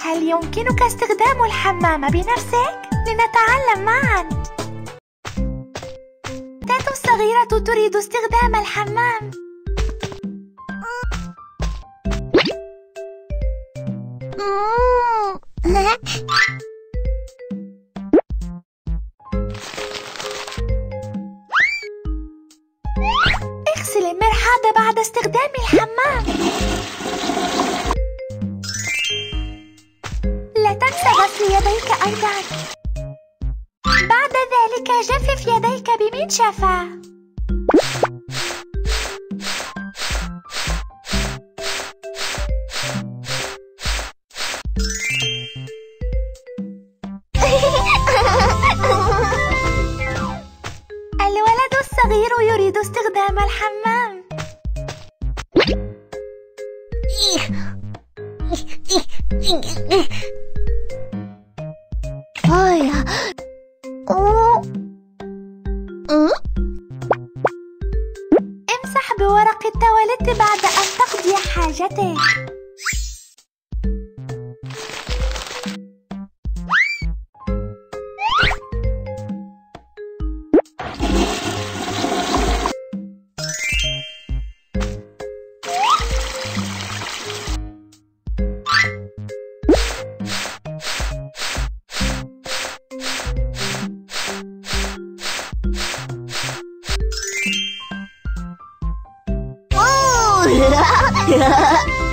هل يمكنك استخدام الحمام بنفسك؟ لنتعلم معا تاتو الصغيرة تريد استخدام الحمام المرحاض بعد استخدام الحمام. لا تنسى غسل يديك أيضا. بعد ذلك جفف يديك بمنشفة الولد الصغير يريد استخدام الحمام. امسح بورق التواليت بعد أن تقضي حاجتك Ôi!